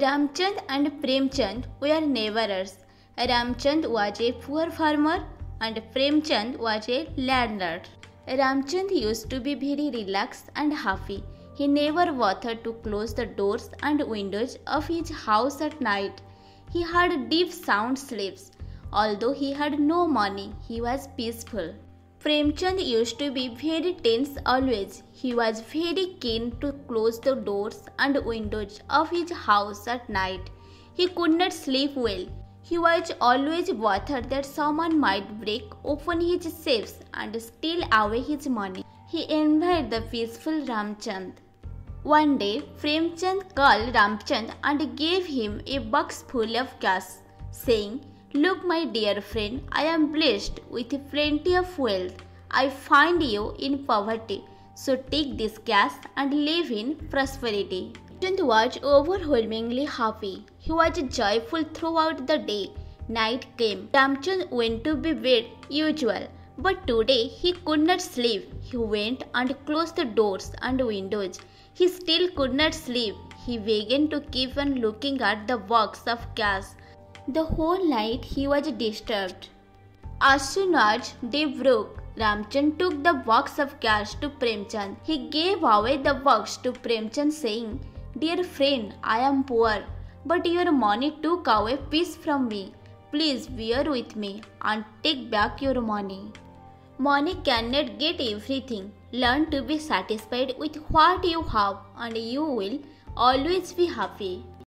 Ramchand and Premchand were neighbors. Ramchand was a poor farmer and Premchand was a landlord. Ramchand used to be very relaxed and happy. He never bothered to close the doors and windows of his house at night. He had deep sound sleeps. Although he had no money, he was peaceful. Premchand used to be very tense always. He was very keen to close the doors and windows of his house at night. He could not sleep well. He was always bothered that someone might break open his safes and steal away his money. He envied the peaceful Ramchand. One day, Premchand called Ramchand and gave him a box full of cash, saying, Look, my dear friend, I am blessed with plenty of wealth. I find you in poverty. So take this cash and live in prosperity. Chand was overwhelmingly happy. He was joyful throughout the day. Night came. Ramchand went to be bed usual. But today he could not sleep. He went and closed the doors and windows. He still could not sleep. He began to keep on looking at the box of cash the whole night he was disturbed. As soon as day broke, Ramchand took the box of cash to Premchand. He gave away the box to Premchand saying, Dear friend, I am poor, but your money took away peace from me. Please bear with me and take back your money. Money cannot get everything. Learn to be satisfied with what you have and you will always be happy.